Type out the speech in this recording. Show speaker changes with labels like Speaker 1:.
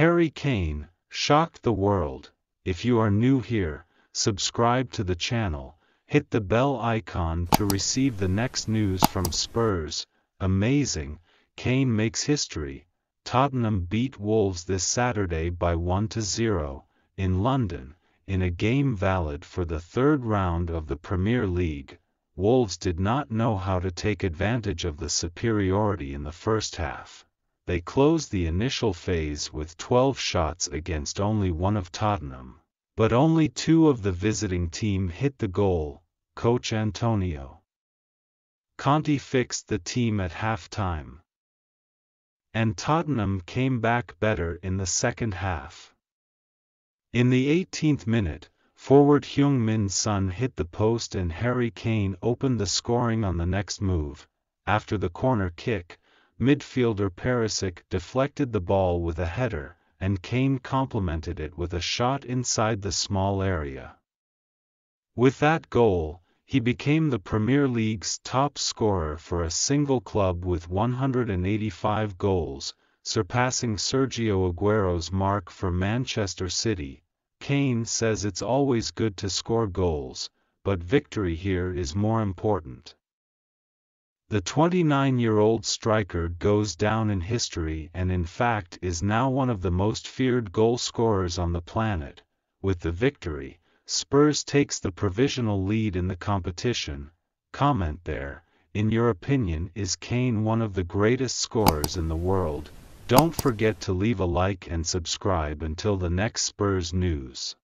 Speaker 1: Harry Kane, shocked the world. If you are new here, subscribe to the channel, hit the bell icon to receive the next news from Spurs. Amazing, Kane makes history. Tottenham beat Wolves this Saturday by 1-0, in London, in a game valid for the third round of the Premier League. Wolves did not know how to take advantage of the superiority in the first half. They closed the initial phase with 12 shots against only one of Tottenham. But only two of the visiting team hit the goal, coach Antonio. Conte fixed the team at half-time. And Tottenham came back better in the second half. In the 18th minute, forward Heung-min Son hit the post and Harry Kane opened the scoring on the next move. After the corner kick, midfielder Perisic deflected the ball with a header, and Kane complemented it with a shot inside the small area. With that goal, he became the Premier League's top scorer for a single club with 185 goals, surpassing Sergio Aguero's mark for Manchester City. Kane says it's always good to score goals, but victory here is more important. The 29-year-old striker goes down in history and in fact is now one of the most feared goal scorers on the planet. With the victory, Spurs takes the provisional lead in the competition. Comment there, in your opinion is Kane one of the greatest scorers in the world? Don't forget to leave a like and subscribe until the next Spurs news.